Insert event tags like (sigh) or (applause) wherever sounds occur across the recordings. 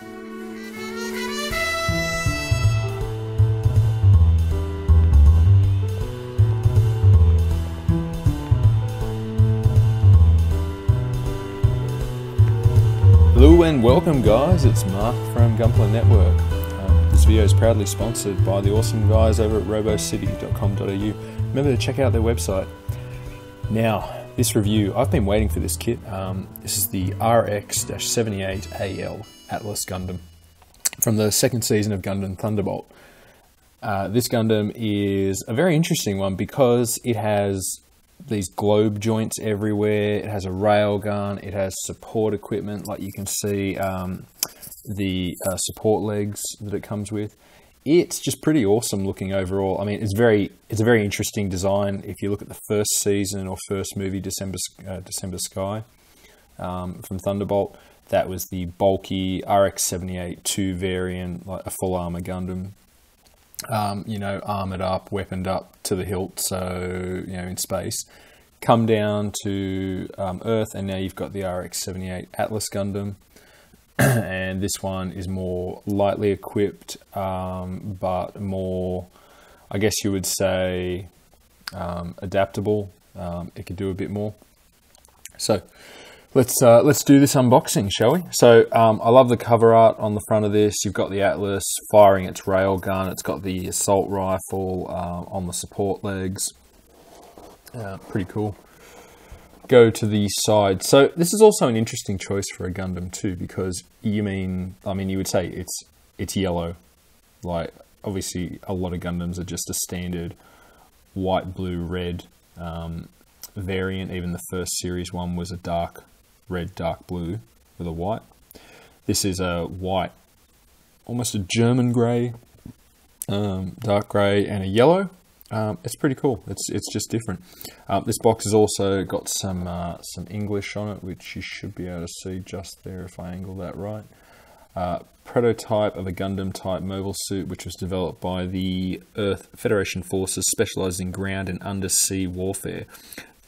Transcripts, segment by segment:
Hello and welcome, guys. It's Mark from Gunpla Network. Uh, this video is proudly sponsored by the awesome guys over at robocity.com.au. Remember to check out their website. Now, this review, I've been waiting for this kit. Um, this is the RX-78AL Atlas Gundam from the second season of Gundam Thunderbolt. Uh, this Gundam is a very interesting one because it has these globe joints everywhere. It has a rail gun. It has support equipment, like you can see um, the uh, support legs that it comes with. It's just pretty awesome looking overall. I mean, it's very it's a very interesting design. If you look at the first season or first movie, December uh, December Sky um, from Thunderbolt, that was the bulky RX-78 2 variant, like a full armor Gundam um, you know, armored up, weaponed up to the hilt, so, you know, in space. Come down to um, Earth, and now you've got the RX 78 Atlas Gundam. (clears throat) and this one is more lightly equipped, um, but more, I guess you would say, um, adaptable. Um, it could do a bit more. So, Let's uh, let's do this unboxing, shall we? So um, I love the cover art on the front of this. You've got the Atlas firing its rail gun. It's got the assault rifle uh, on the support legs. Uh, pretty cool. Go to the side. So this is also an interesting choice for a Gundam too, because you mean I mean you would say it's it's yellow. Like obviously a lot of Gundams are just a standard white, blue, red um, variant. Even the first series one was a dark red, dark blue with a white. This is a white, almost a German grey, um, dark grey, and a yellow. Um, it's pretty cool. It's it's just different. Um, this box has also got some uh, some English on it, which you should be able to see just there if I angle that right. Uh, prototype of a Gundam type mobile suit, which was developed by the Earth Federation forces specialized in ground and undersea warfare.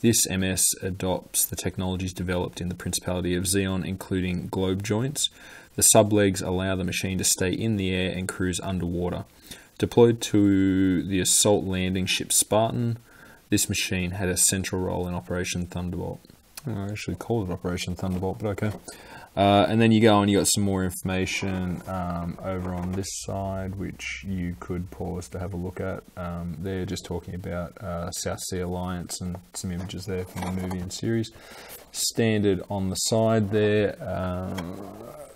This MS adopts the technologies developed in the Principality of Zeon, including globe joints. The sublegs allow the machine to stay in the air and cruise underwater. Deployed to the assault landing ship Spartan, this machine had a central role in Operation Thunderbolt. I actually called it Operation Thunderbolt, but okay. Uh, and then you go and you got some more information um, over on this side, which you could pause to have a look at. Um, they're just talking about uh, South Sea Alliance and some images there from the movie and series. Standard on the side there. Um,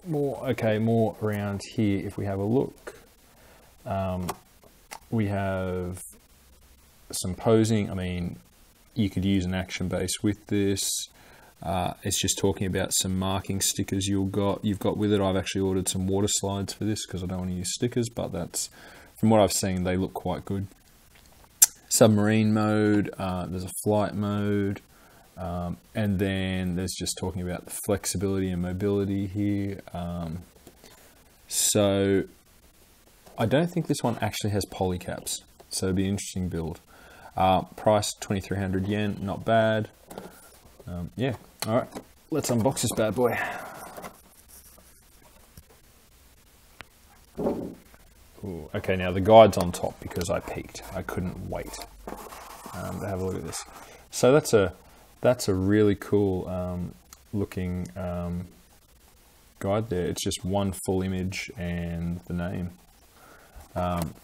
more okay, more around here. If we have a look, um, we have some posing. I mean, you could use an action base with this. Uh, it's just talking about some marking stickers you've got you've got with it. I've actually ordered some water slides for this because I don't want to use stickers, but that's from what I've seen, they look quite good. Submarine mode, uh, there's a flight mode, um, and then there's just talking about the flexibility and mobility here. Um, so I don't think this one actually has polycaps, so it'll be an interesting build. Uh, price 2300 yen, not bad. Um, yeah, all right, let's unbox this bad boy. Ooh, okay, now the guide's on top because I peeked. I couldn't wait um, to have a look at this. So that's a that's a really cool um, looking um, guide there. It's just one full image and the name. Um,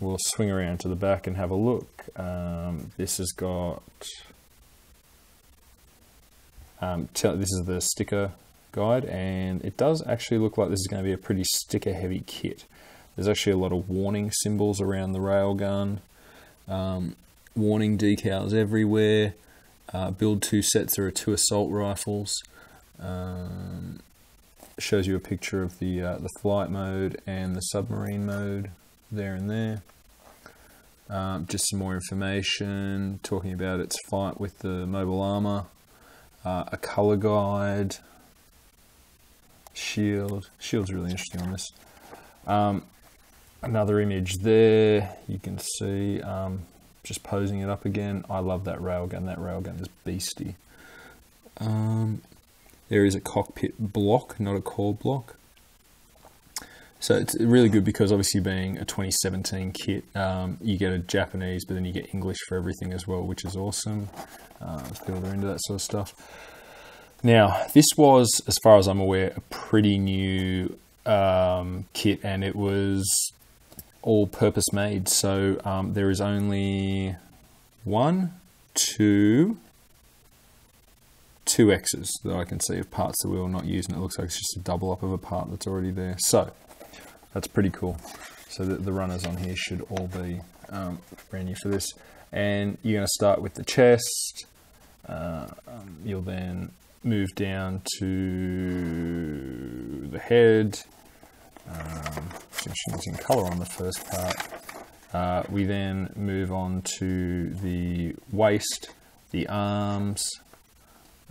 we'll swing around to the back and have a look. Um, this has got um, this is the sticker guide and it does actually look like this is going to be a pretty sticker heavy kit. There's actually a lot of warning symbols around the railgun, um, warning decals everywhere. Uh, build two sets, there are two assault rifles. Um, shows you a picture of the, uh, the flight mode and the submarine mode there and there. Um, just some more information talking about its fight with the mobile armor uh, a color guide, shield. Shield's really interesting on this. Um, another image there. You can see um, just posing it up again. I love that railgun. That railgun is beastie. Um, there is a cockpit block, not a core block. So it's really good because obviously being a 2017 kit, um, you get a Japanese, but then you get English for everything as well, which is awesome. Uh, people are into that sort of stuff. Now, this was, as far as I'm aware, a pretty new um, kit, and it was all purpose made. So um, there is only one, two, two X's that I can see of parts that we will not use, and it looks like it's just a double up of a part that's already there. So that's pretty cool. So the, the runners on here should all be um, brand new for this. And you're going to start with the chest. Uh, um, you'll then move down to the head. Um, using colour on the first part. Uh, we then move on to the waist, the arms,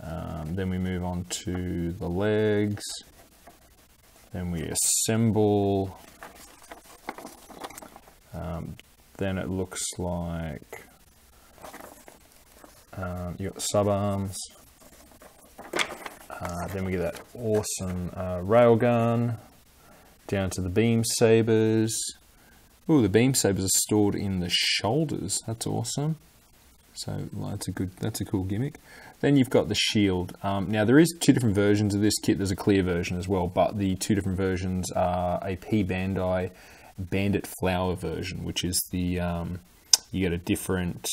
um, then we move on to the legs, then we assemble, um, then it looks like um, you got the sub arms, uh, then we get that awesome uh, railgun down to the beam sabers. Oh, the beam sabers are stored in the shoulders. That's awesome. So that's a good, that's a cool gimmick. Then you've got the shield. Um, now there is two different versions of this kit. There's a clear version as well, but the two different versions are a P Bandai Bandit Flower version, which is the um, you get a different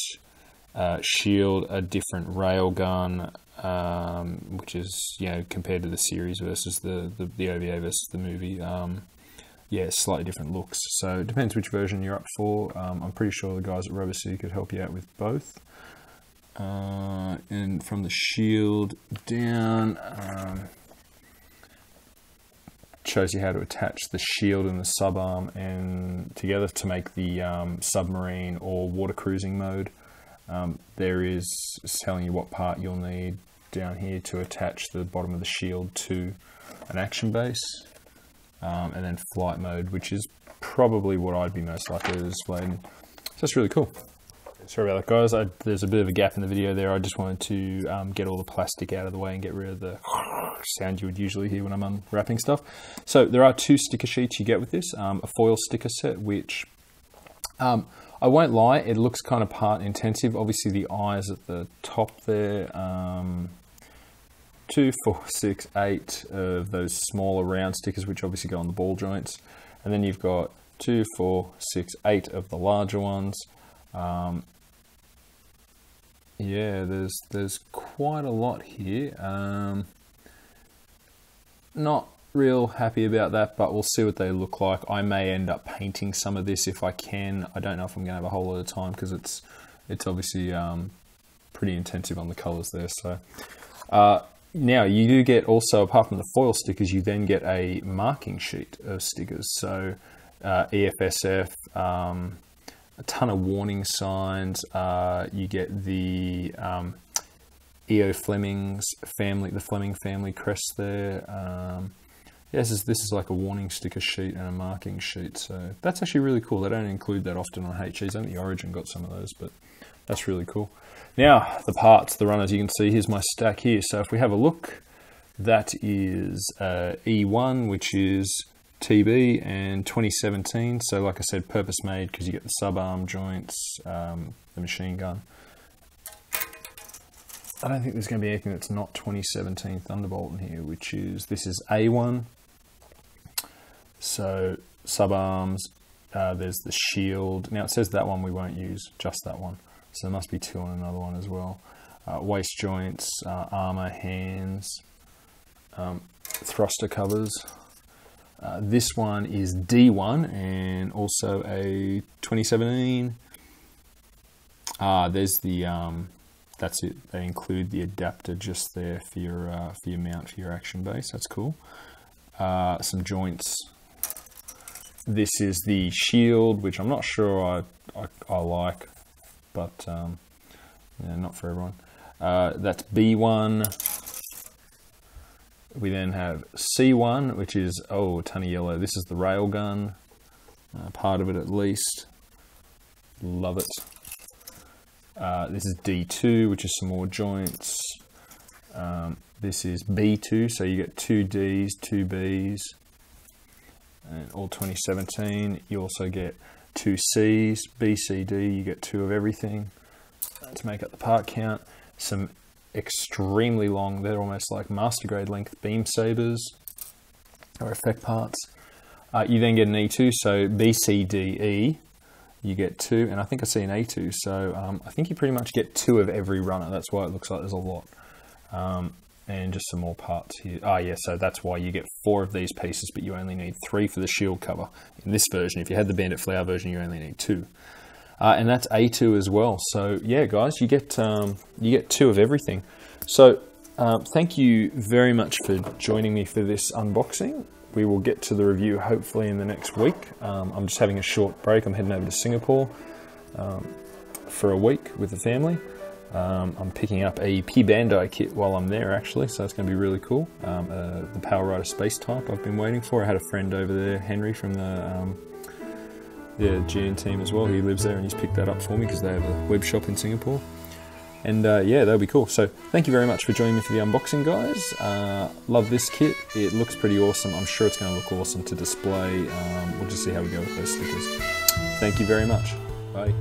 uh, shield, a different railgun, um, which is you know compared to the series versus the the, the OVA versus the movie. Um, yeah, slightly different looks. So it depends which version you're up for. Um, I'm pretty sure the guys at City could help you out with both. Uh, and from the shield down, um, shows you how to attach the shield and the sub arm and together to make the um, submarine or water cruising mode. Um, there is telling you what part you'll need down here to attach the bottom of the shield to an action base, um, and then flight mode, which is probably what I'd be most likely to display. So that's really cool. Sorry about that, guys. I, there's a bit of a gap in the video there. I just wanted to um, get all the plastic out of the way and get rid of the (sighs) sound you would usually hear when I'm unwrapping stuff. So there are two sticker sheets you get with this. Um, a foil sticker set, which um, I won't lie, it looks kind of part intensive. Obviously the eyes at the top there, um, two, four, six, eight of those smaller round stickers, which obviously go on the ball joints. And then you've got two, four, six, eight of the larger ones. Um, yeah, there's there's quite a lot here. Um, not real happy about that, but we'll see what they look like. I may end up painting some of this if I can. I don't know if I'm going to have a whole lot of time because it's it's obviously um, pretty intensive on the colors there. So uh, now you do get also apart from the foil stickers, you then get a marking sheet of stickers. So uh, EFSF. Um, a ton of warning signs. Uh, you get the um, Io Flemming's family, the Fleming family crest there. Um, yeah, this is, this is like a warning sticker sheet and a marking sheet. So that's actually really cool. They don't include that often on HGs. I think the Origin got some of those, but that's really cool. Now, the parts, the runners, you can see, here's my stack here. So if we have a look, that is uh, E1, which is TB and 2017. So, like I said, purpose made because you get the sub arm joints, um, the machine gun. I don't think there's going to be anything that's not 2017 Thunderbolt in here, which is this is A1. So, sub arms, uh, there's the shield. Now, it says that one we won't use, just that one. So, there must be two on another one as well. Uh, waist joints, uh, armor, hands, um, thruster covers. Uh, this one is D1 and also a 2017. Ah, there's the, um, that's it. They include the adapter just there for your, uh, for your mount for your action base. That's cool. Uh, some joints. This is the shield, which I'm not sure I, I, I like, but um, yeah, not for everyone. Uh, that's B1. We then have C1, which is, oh, a ton of yellow. This is the railgun, uh, part of it at least. Love it. Uh, this is D2, which is some more joints. Um, this is B2, so you get two Ds, two Bs. and all 2017. You also get two C's, B, C, D. You get two of everything to make up the part count. Some extremely long, they're almost like master grade length beam sabers or effect parts. Uh, you then get an E2, so B, C, D, E. You get two, and I think I see an A2, so um, I think you pretty much get two of every runner. That's why it looks like there's a lot. Um, and just some more parts here. Ah, yeah, so that's why you get four of these pieces, but you only need three for the shield cover. In this version, if you had the Bandit Flower version, you only need two. Uh, and that's A2 as well. So yeah, guys, you get um, you get two of everything. So um, thank you very much for joining me for this unboxing. We will get to the review hopefully in the next week. Um, I'm just having a short break. I'm heading over to Singapore um, for a week with the family. Um, I'm picking up a P Bandai kit while I'm there actually, so it's going to be really cool. Um, uh, the Power Rider Space Type I've been waiting for. I had a friend over there, Henry from the um, the GN team as well. He lives there and he's picked that up for me because they have a web shop in Singapore. And uh, yeah, that'll be cool. So thank you very much for joining me for the unboxing, guys. Uh, love this kit. It looks pretty awesome. I'm sure it's going to look awesome to display. Um, we'll just see how we go with those stickers. Thank you very much. Bye.